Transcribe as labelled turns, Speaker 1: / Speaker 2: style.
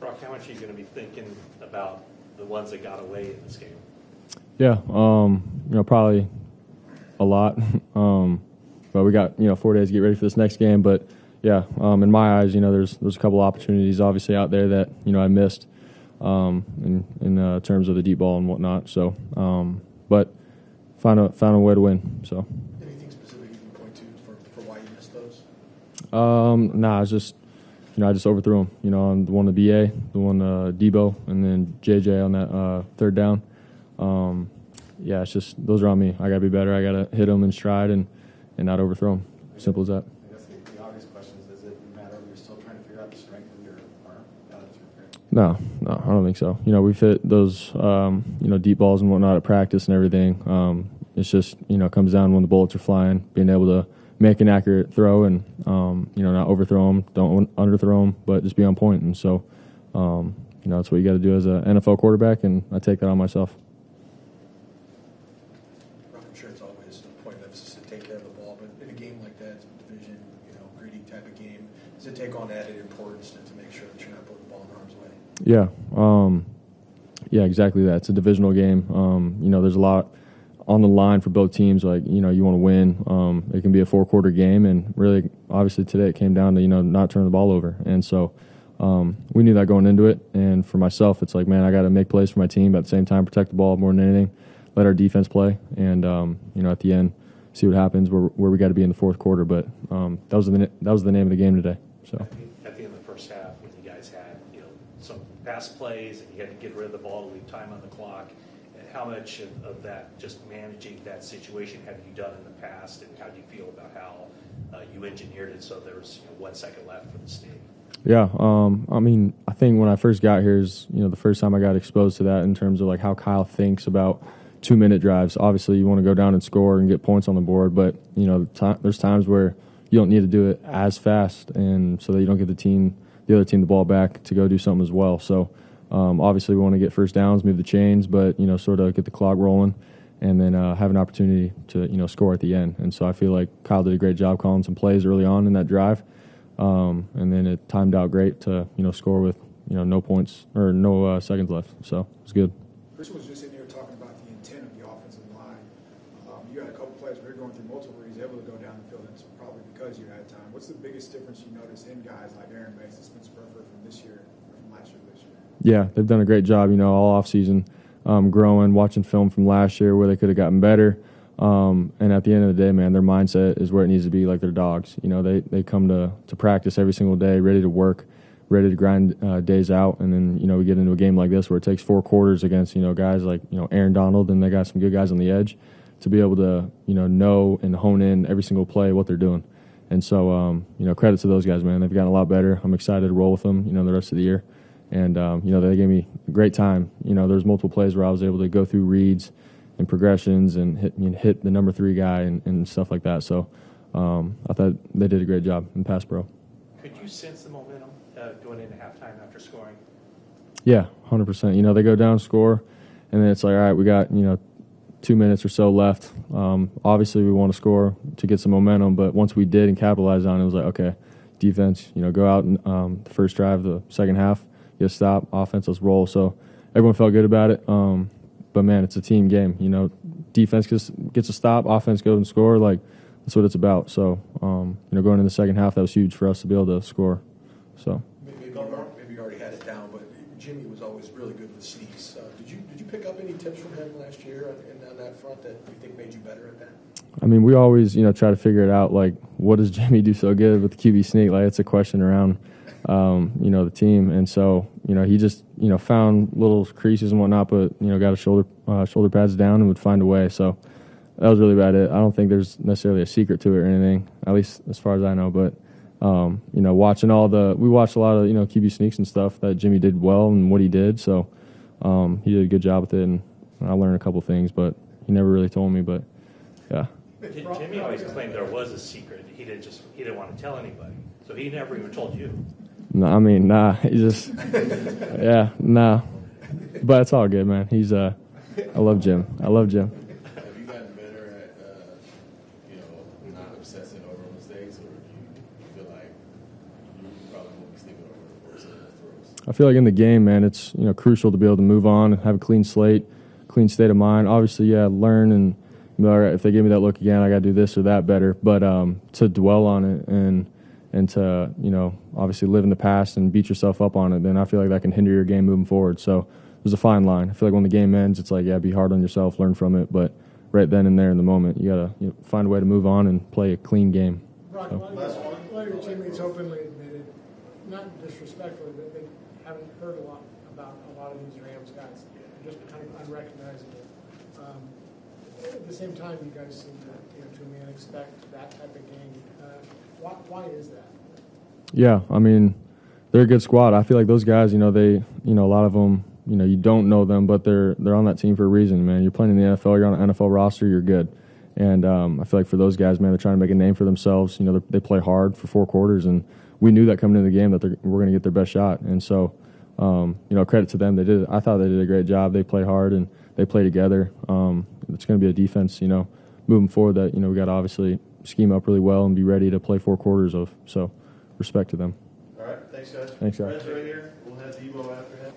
Speaker 1: Brock, how much are you going to be thinking about the ones that got away in this game?
Speaker 2: Yeah, um, you know, probably a lot. um, but we got you know four days to get ready for this next game. But yeah, um, in my eyes, you know, there's there's a couple opportunities obviously out there that you know I missed um, in in uh, terms of the deep ball and whatnot. So, um, but found a found a way to win. So.
Speaker 3: Anything specific you can point to for, for why you missed those?
Speaker 2: Um, nah, it's just you know I just overthrew him. You know, on the one to BA, the one uh, Deebo, and then JJ on that uh, third down. Um, yeah, it's just those are on me. I gotta be better. I gotta hit them in stride and and not overthrow them. Simple as that.
Speaker 4: I guess the, the obvious question is, does it matter if you're still trying to figure out the strength of your arm now that you're prepared?
Speaker 2: No, no, I don't think so. You know, we've hit those, um, you know, deep balls and whatnot at practice and everything. Um, it's just, you know, it comes down when the bullets are flying, being able to make an accurate throw and, um, you know, not overthrow them, don't underthrow them, but just be on point. And so, um, you know, that's what you got to do as an NFL quarterback, and I take that on myself.
Speaker 3: I'm sure it's always a point of emphasis to take care of the ball, but in a game like that, division, you know, gritty type of game, does it take on added importance to, to make sure that you're not putting the ball in harm's way?
Speaker 2: Yeah, um, yeah, exactly that. It's a divisional game. Um, you know, there's a lot on the line for both teams. Like, you know, you want to win. Um, it can be a four quarter game, and really, obviously, today it came down to you know not turning the ball over, and so. Um, we knew that going into it, and for myself, it's like, man, I got to make plays for my team, but at the same time, protect the ball more than anything. Let our defense play, and um, you know, at the end, see what happens. Where, where we got to be in the fourth quarter, but um, that was the that was the name of the game today. So.
Speaker 1: At the, end of the first half, when you guys had you know some pass plays and you had to get rid of the ball to leave time on the clock, how much of, of that just managing that situation have you done in the past, and how do you feel about how uh, you engineered it so there was you know, one second left for the state?
Speaker 2: Yeah, um, I mean, I think when I first got here is you know the first time I got exposed to that in terms of like how Kyle thinks about two minute drives. Obviously, you want to go down and score and get points on the board, but you know t- there's times where you don't need to do it as fast, and so that you don't get the team, the other team, the ball back to go do something as well. So um, obviously, we want to get first downs, move the chains, but you know sort of get the clock rolling. And then uh, have an opportunity to you know score at the end, and so I feel like Kyle did a great job calling some plays early on in that drive, um, and then it timed out great to you know score with you know no points or no uh, seconds left. So it's good.
Speaker 5: Chris was just in there talking about the intent of the offensive line. Um, you had a couple plays where you're going through multiple where he's able to go down the field, and it's probably because you had time. What's the biggest difference you notice in guys like Aaron Banks and Spencer from this year, or from last year to this year?
Speaker 2: Yeah, they've done a great job. You know, all off season, um, growing, watching film from last year where they could have gotten better. Um, and at the end of the day, man, they're mindset is where it needs to be. Like their dogs, you know, they they come to to practice every single day, ready to work, ready to grind uh, days out. And then you know we get into a game like this where it takes four quarters against you know guys like you know Aaron Donald, and they got some good guys on the edge to be able to you know know and hone in every single play what they're doing. And so um, you know credit to those guys, man. They've gotten a lot better. I'm excited to roll with them. You know the rest of the year. And um, you know they gave me a great time. You know there's multiple plays where I was able to go through reads and progressions and hit you know, hit the number three guy and, and stuff like that. So um, I thought they did a great job in pass pro.
Speaker 1: Could you sense the momentum uh, going into halftime after scoring?
Speaker 2: Yeah, hundred percent. You know they go down, score, and then it's like, all right, we got you know two minutes or so left. Um, obviously, we want to score to get some momentum, but once we did and capitalized on it, it was like, okay, defense, you know, go out and um, the first drive, the second half, get stop, offense, let's roll. So everyone felt good about it. Um, but man, it's a team game. You know, defense gets, gets a stop, offense goes and score. Like that's what it's about. So um, you know, going in the second half, that was huge for us to be able to score. So
Speaker 3: Maybe, maybe, you, al- maybe you already had it down, but Jimmy was always really good with sneaks. Uh, did you did you pick up any tips from him last year on, on that front that you think made you better at that?
Speaker 2: I mean, we always you know try to figure it out. Like, what does Jimmy do so good with the QB sneak? Like, it's a question around um, you know the team, and so you know he just you know found little creases and whatnot, but you know got his shoulder uh, shoulder pads down and would find a way. So that was really about it. I don't think there's necessarily a secret to it or anything, at least as far as I know. But um, you know, watching all the we watched a lot of you know QB sneaks and stuff that Jimmy did well and what he did. So um, he did a good job with it, and I learned a couple things, but he never really told me. But yeah,
Speaker 1: Jimmy always claimed there was a secret. He didn't just he didn't want to tell anybody, so he never even told you.
Speaker 2: No, I mean, nah, he just yeah, nah. But it's all good, man. He's uh, I love Jim. I love Jim.
Speaker 4: Have you gotten better at, uh, you know, not obsessing over mistakes, or do you feel like you probably won't be sticking over for some of throws?
Speaker 2: I feel like in the game, man, it's you know crucial to be able to move on, and have a clean slate, clean state of mind. Obviously, yeah, learn and all right, if they give me that look again, I got to do this or that better. But um, to dwell on it and and to you know obviously live in the past and beat yourself up on it, then I feel like that can hinder your game moving forward. So there's a fine line. I feel like when the game ends, it's like yeah, be hard on yourself, learn from it, but right then and there in the moment, you gotta you know, find a way to move on and play a clean game.
Speaker 6: Brock,
Speaker 2: So-
Speaker 6: a lot of
Speaker 4: Last one.
Speaker 6: a lot of your teammates openly admitted, not disrespectfully, but they haven't heard a lot about a lot of these Rams guys. They're just kind of unrecognizable. Um, At the same time, you guys seem to, you know, to man expect that type of game. Uh, Why, why is that?
Speaker 2: Yeah, I mean, they're a good squad. I feel like those guys, you know, they, you know, a lot of them, you know, you don't know them, but they're they're on that team for a reason, man. You're playing in the NFL, you're on an NFL roster, you're good. And um, I feel like for those guys, man, they're trying to make a name for themselves. You know, they play hard for four quarters, and we knew that coming into the game that we're going to get their best shot. And so, um, you know, credit to them. They did. I thought they did a great job. They play hard and they play together. Um, it's going to be a defense, you know, moving forward that you know we got to obviously scheme up really well and be ready to play four quarters of. So, respect to them.
Speaker 4: All right, thanks, guys.
Speaker 2: Thanks, guys.
Speaker 4: Right here. We'll have Deebo after him.